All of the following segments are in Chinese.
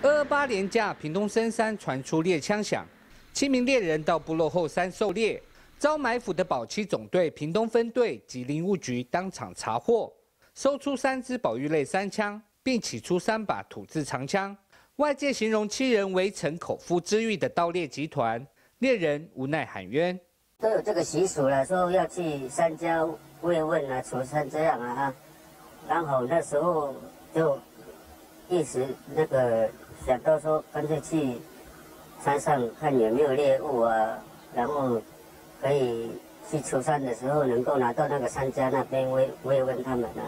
二八连假，屏东深山传出猎枪响，七名猎人到部落后山狩猎，遭埋伏的保七总队屏东分队及林务局当场查获，搜出三支保育类三枪，并起出三把土制长枪。外界形容七人为成口腹之欲的盗猎集团，猎人无奈喊冤。都有这个习俗了，说要去山郊慰问啊、除山这样啊。刚好那时候就一时那个。想到说，干脆去山上看有没有猎物啊，然后可以去出山的时候能够拿到那个商家那边慰慰问他们啊。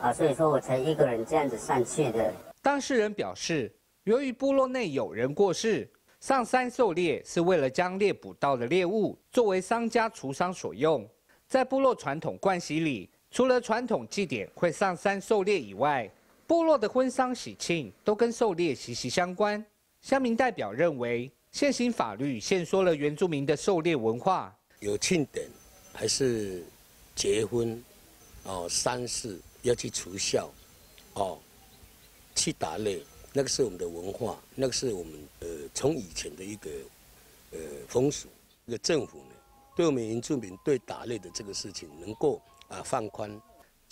啊，所以说我才一个人这样子上去的。当事人表示，由于部落内有人过世，上山狩猎是为了将猎捕到的猎物作为商家除伤所用。在部落传统惯习里，除了传统祭典会上山狩猎以外，部落的婚丧喜庆都跟狩猎息息相关。乡民代表认为，现行法律限缩了原住民的狩猎文化。有庆典还是结婚哦，丧事要去除孝哦，去打猎，那个是我们的文化，那个是我们呃从以前的一个呃风俗。这个政府呢，对我们原住民对打猎的这个事情能够啊放宽。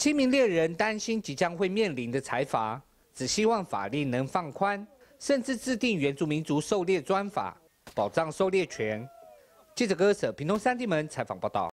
七名猎人担心即将会面临的财阀，只希望法令能放宽，甚至制定原住民族狩猎专法，保障狩猎权。记者歌舍平东三地门采访报道。